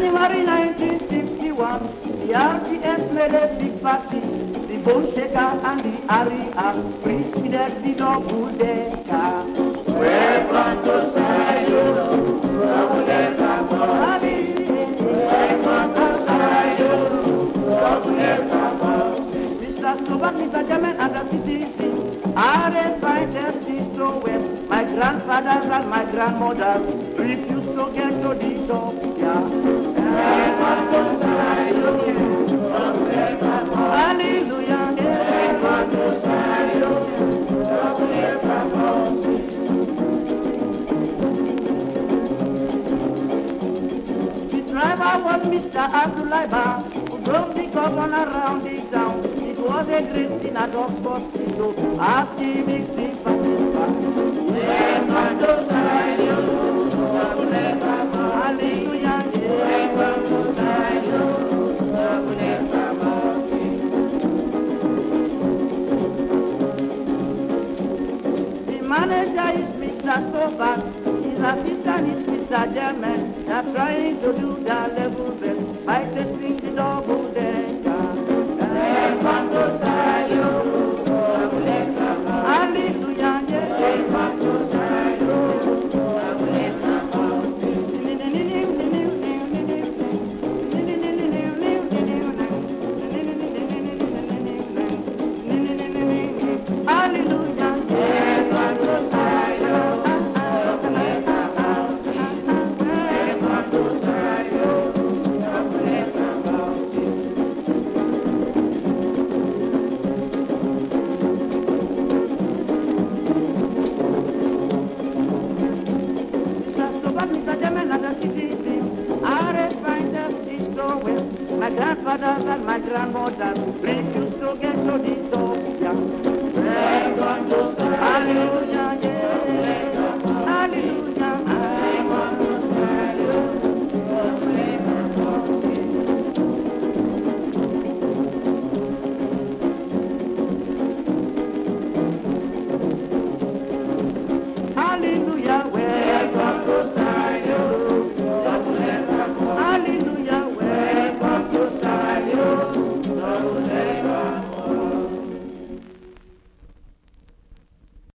The RTS made a big party, the bone shaker and the ariya preceded the double decker. Welcome to Sierra Leone, double decker bus. Welcome to Zion, double decker bus. Mr. Stobbat, Mr. Garmon, and the citizen are invited to so well. My grandfathers and my grandmothers refused to get to the top. Was Mr. Abdulai who drove the governor around the town. It was a great thing at course, so bus. The manager is Mr. Stobbat. Assistant is Mr. Garmon. They're trying to do their level best by testing the double My grandfathers and my grandmothers refused to get to the top.